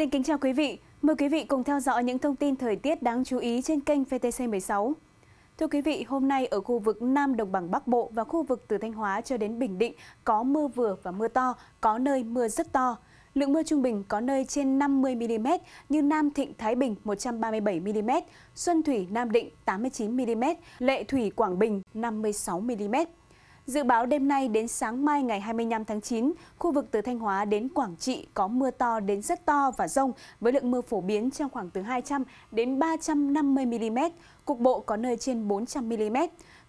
Xin kính chào quý vị. Mời quý vị cùng theo dõi những thông tin thời tiết đáng chú ý trên kênh VTC 16. Thưa quý vị, hôm nay ở khu vực Nam Đồng bằng Bắc Bộ và khu vực từ Thanh Hóa cho đến Bình Định có mưa vừa và mưa to, có nơi mưa rất to. Lượng mưa trung bình có nơi trên 50 mm như Nam Thịnh Thái Bình 137 mm, Xuân Thủy Nam Định 89 mm, Lệ Thủy Quảng Bình 56 mm. Dự báo đêm nay đến sáng mai ngày 25 tháng 9, khu vực từ Thanh Hóa đến Quảng Trị có mưa to đến rất to và rông với lượng mưa phổ biến trong khoảng từ 200 đến 350 mm, cục bộ có nơi trên 400 mm.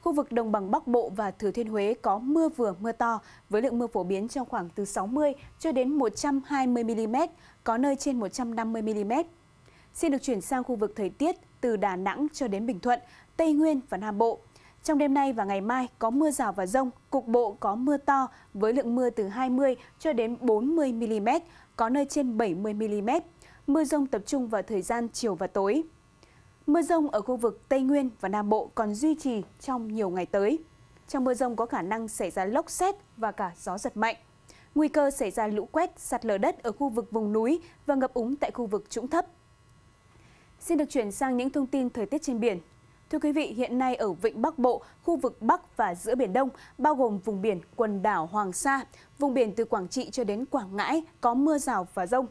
Khu vực đồng bằng Bắc Bộ và Thừa Thiên Huế có mưa vừa mưa to với lượng mưa phổ biến trong khoảng từ 60 cho đến 120 mm, có nơi trên 150 mm. Xin được chuyển sang khu vực thời tiết từ Đà Nẵng cho đến Bình Thuận, Tây Nguyên và Nam Bộ. Trong đêm nay và ngày mai có mưa rào và rông, cục bộ có mưa to với lượng mưa từ 20 cho đến 40 mm, có nơi trên 70 mm. Mưa rông tập trung vào thời gian chiều và tối. Mưa rông ở khu vực Tây Nguyên và Nam Bộ còn duy trì trong nhiều ngày tới. Trong mưa rông có khả năng xảy ra lốc xét và cả gió giật mạnh. Nguy cơ xảy ra lũ quét, sạt lở đất ở khu vực vùng núi và ngập úng tại khu vực trũng thấp. Xin được chuyển sang những thông tin thời tiết trên biển. Thưa quý vị, hiện nay ở Vịnh Bắc Bộ, khu vực Bắc và giữa Biển Đông, bao gồm vùng biển quần đảo Hoàng Sa, vùng biển từ Quảng Trị cho đến Quảng Ngãi có mưa rào và rông.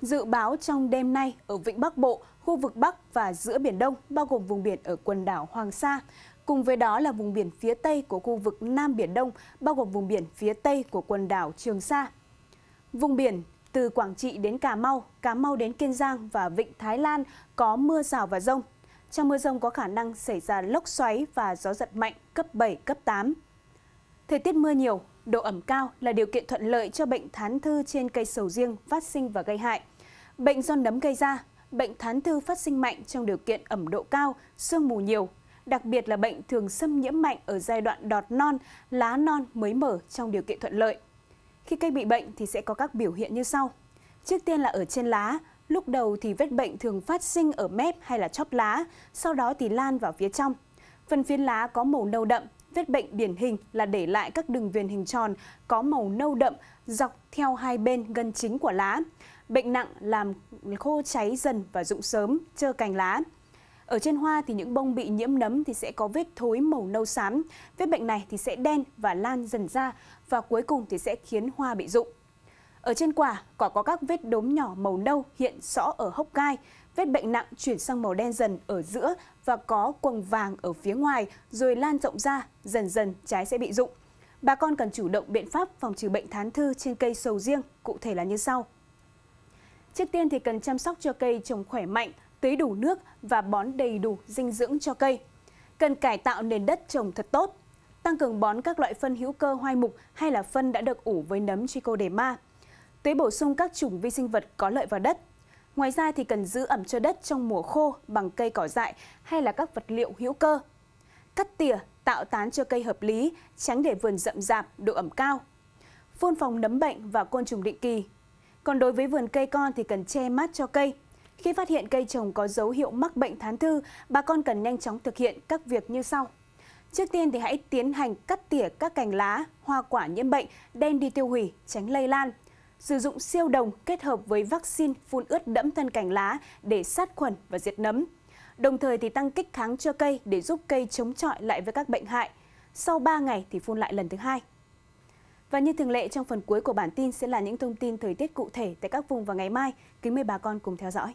Dự báo trong đêm nay ở Vịnh Bắc Bộ, khu vực Bắc và giữa Biển Đông, bao gồm vùng biển ở quần đảo Hoàng Sa, cùng với đó là vùng biển phía Tây của khu vực Nam Biển Đông, bao gồm vùng biển phía Tây của quần đảo Trường Sa. Vùng biển từ Quảng Trị đến Cà Mau, Cà Mau đến Kiên Giang và Vịnh Thái Lan có mưa rào và rông. Trong mưa rông có khả năng xảy ra lốc xoáy và gió giật mạnh cấp 7, cấp 8. Thời tiết mưa nhiều, độ ẩm cao là điều kiện thuận lợi cho bệnh thán thư trên cây sầu riêng phát sinh và gây hại. Bệnh do nấm gây ra, bệnh thán thư phát sinh mạnh trong điều kiện ẩm độ cao, sương mù nhiều. Đặc biệt là bệnh thường xâm nhiễm mạnh ở giai đoạn đọt non, lá non mới mở trong điều kiện thuận lợi. Khi cây bị bệnh thì sẽ có các biểu hiện như sau. Trước tiên là ở trên lá, Lúc đầu thì vết bệnh thường phát sinh ở mép hay là chóp lá, sau đó thì lan vào phía trong. Phần phiến lá có màu nâu đậm, vết bệnh điển hình là để lại các đường viền hình tròn có màu nâu đậm dọc theo hai bên gân chính của lá. Bệnh nặng làm khô cháy dần và rụng sớm, trơ cành lá. Ở trên hoa thì những bông bị nhiễm nấm thì sẽ có vết thối màu nâu xám. Vết bệnh này thì sẽ đen và lan dần ra và cuối cùng thì sẽ khiến hoa bị rụng. Ở trên quả, quả có các vết đốm nhỏ màu nâu hiện rõ ở hốc gai, vết bệnh nặng chuyển sang màu đen dần ở giữa và có quầng vàng ở phía ngoài rồi lan rộng ra, dần dần trái sẽ bị rụng. Bà con cần chủ động biện pháp phòng trừ bệnh thán thư trên cây sầu riêng, cụ thể là như sau. Trước tiên thì cần chăm sóc cho cây trồng khỏe mạnh, tưới đủ nước và bón đầy đủ dinh dưỡng cho cây. Cần cải tạo nền đất trồng thật tốt, tăng cường bón các loại phân hữu cơ hoai mục hay là phân đã được ủ với nấm trichoderma tưới bổ sung các chủng vi sinh vật có lợi vào đất. Ngoài ra thì cần giữ ẩm cho đất trong mùa khô bằng cây cỏ dại hay là các vật liệu hữu cơ. Cắt tỉa, tạo tán cho cây hợp lý, tránh để vườn rậm rạp, độ ẩm cao. Phun phòng nấm bệnh và côn trùng định kỳ. Còn đối với vườn cây con thì cần che mát cho cây. Khi phát hiện cây trồng có dấu hiệu mắc bệnh thán thư, bà con cần nhanh chóng thực hiện các việc như sau. Trước tiên thì hãy tiến hành cắt tỉa các cành lá, hoa quả nhiễm bệnh, đem đi tiêu hủy, tránh lây lan sử dụng siêu đồng kết hợp với vaccine phun ướt đẫm thân cành lá để sát khuẩn và diệt nấm. Đồng thời thì tăng kích kháng cho cây để giúp cây chống chọi lại với các bệnh hại. Sau 3 ngày thì phun lại lần thứ hai. Và như thường lệ, trong phần cuối của bản tin sẽ là những thông tin thời tiết cụ thể tại các vùng vào ngày mai. Kính mời bà con cùng theo dõi.